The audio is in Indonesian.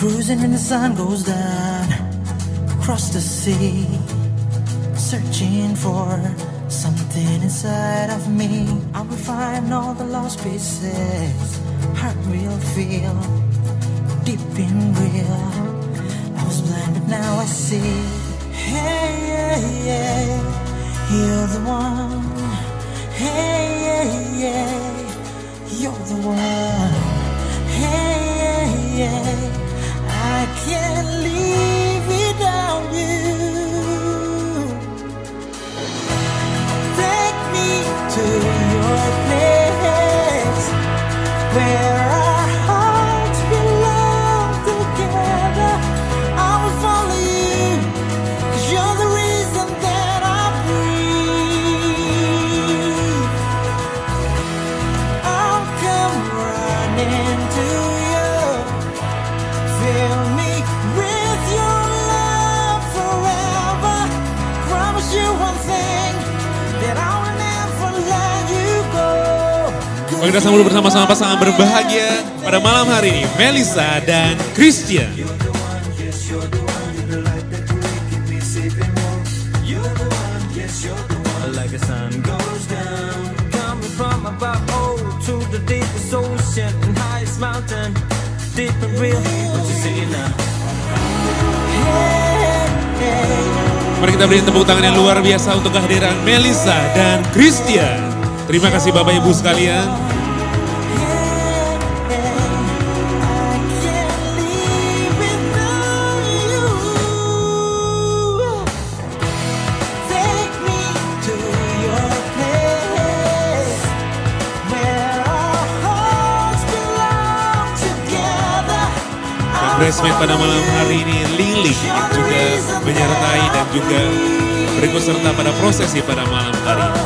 Cruising and the sun goes down across the sea, searching for something inside of me. I will find all the lost pieces, heart will feel deep in real. I was blind, but now I see. Hey, yeah, yeah, you're the one. Hey, yeah, yeah, you're the one. prepare kita sambut bersama-sama pasangan berbahagia pada malam hari ini, Melisa dan Christian. like a sun goes down. Coming from above, oh, to the deepest ocean and highest mountain. Deep and real, what you see now? Mari kita beri tepuk tangan yang luar biasa untuk kehadiran Melisa dan Christian. Terima kasih Bapak Ibu sekalian. Bridesmaid pada malam hari ini Lili juga menyertai dan juga berikut serta pada prosesi pada malam hari ini.